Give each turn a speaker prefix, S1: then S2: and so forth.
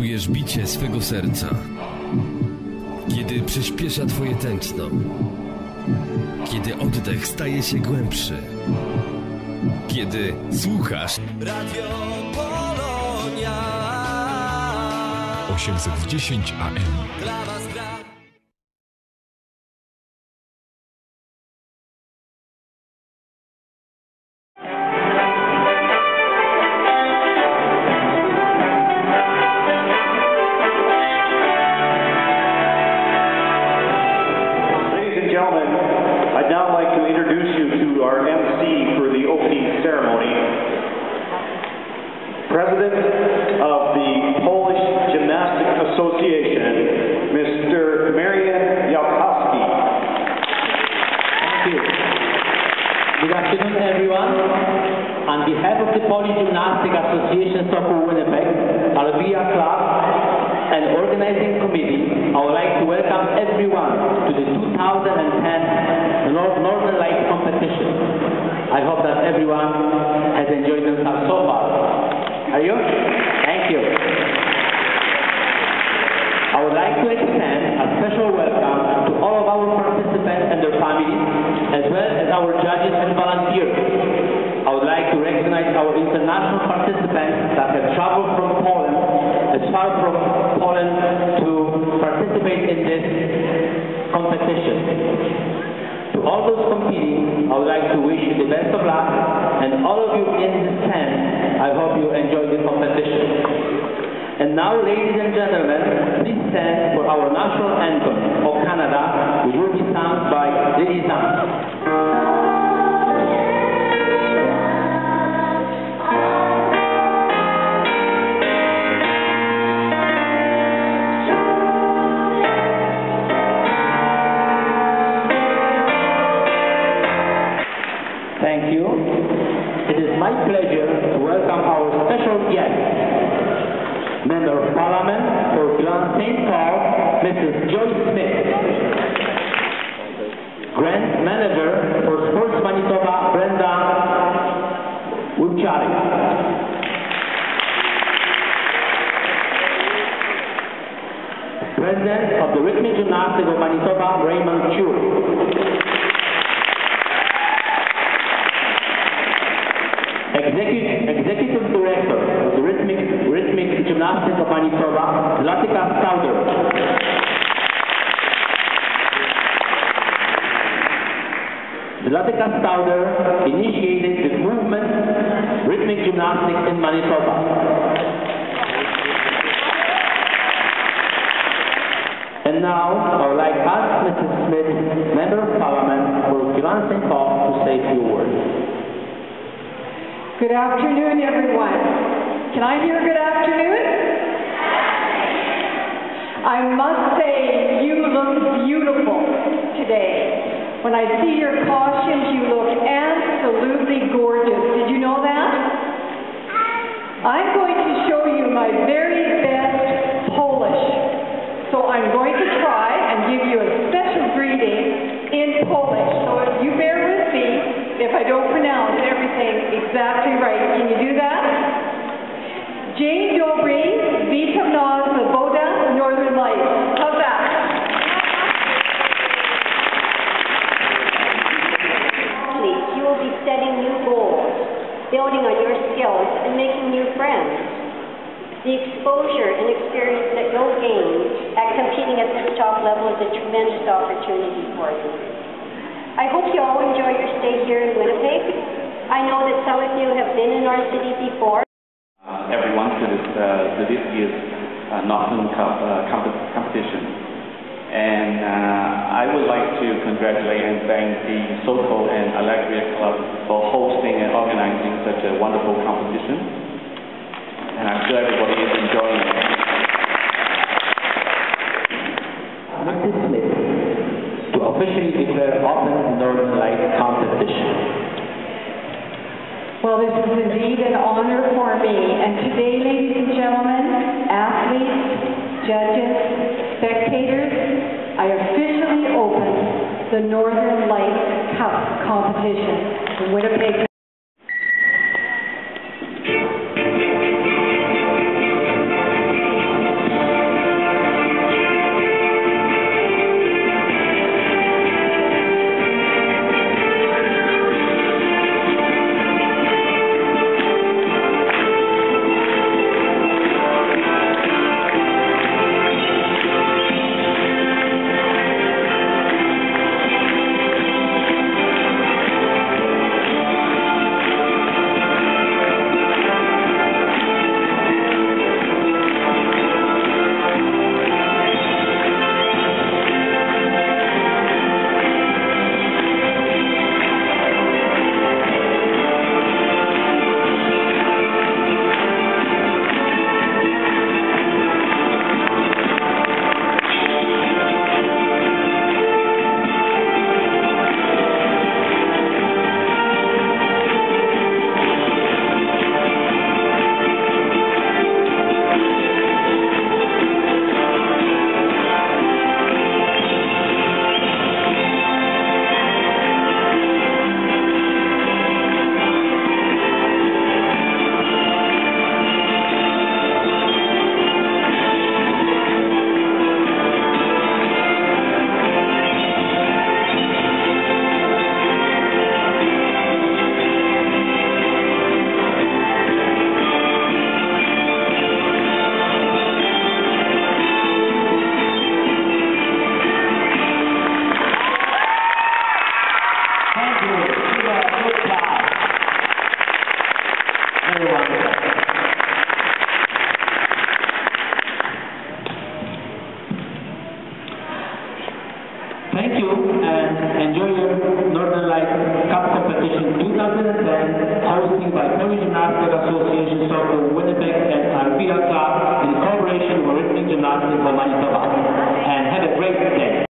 S1: czujesz bicie swego serca, kiedy przyspiesza twoje tętno, kiedy oddech staje się głębszy, kiedy słuchasz
S2: Radio Polonia
S3: 810 AM.
S4: And gentlemen, I'd now like to introduce you to our MC for the opening ceremony. President of the Polish Gymnastics Association, Mr. Marian Jaworski.
S5: Thank you. Good afternoon, everyone. On behalf of the Polish Gymnastics Association Sokół Winnipeg, Alvia Club, and organizing committee, I would like to welcome everyone to the 2010 Nor- Northern Lights competition. I hope that everyone has enjoyed themselves so far. Are you? Thank you. I would like to extend a special welcome to all of our participants and their families, as well as our judges and volunteers. I would like to recognize our international participants that have traveled from Poland, in this competition. To all those competing, I would like to wish you the best of luck, and all of you in the stand, I hope you enjoy the competition. And now, ladies and gentlemen, please stand for You. It is my pleasure to welcome our special guest, Member of Parliament for Grand St. Paul, Mrs. Joyce Smith. Grant Manager for Sports Manitoba, Brenda Wubchari. President of the Rhythmic Gymnastics of Manitoba, Raymond Chu. Executive, Director of Rhythmic, Rhythmic Gymnastics of Manitoba, Zlatica Stauder. Zlatica Stauder initiated the movement Rhythmic Gymnastics in Manitoba. And now, I would like to ask Mrs. Smith, Member of Parliament for Grand St. Paul, to say a few words.
S6: Good afternoon, everyone. Can I hear good afternoon? I must say, you look beautiful today. When I see your costumes, you look absolutely gorgeous. Did you know that? I'm going to show you my very best Polish. So I'm going to try and give you a special greeting in Polish. So if you bear with me if I don't exactly right. Can you do that? Dzień dobry, witam na Woda Northern Lights. How's that?
S7: you will be setting new goals, building on your skills, and making new friends. The exposure and experience that you'll gain at competing at this top level is a tremendous opportunity for you. I hope you all enjoy your stay here in Winnipeg. I know that some of you have been in our city before.
S4: uh, everyone to this, uh, to this year's uh, Northern Cup uh, comp- competition. And uh, I would like to congratulate and thank the Soto and Allegria Club for hosting and organizing such a wonderful competition. And I'm sure everybody is enjoying
S6: And today, ladies and gentlemen, athletes, judges, spectators, I officially open the Northern Lights Cup competition in Winnipeg.
S5: Norwegian Gymnastics Association Circle, Winnipeg and Arpia Club in cooperation with Rhythmic Gymnastics of Manitoba. And have a great day.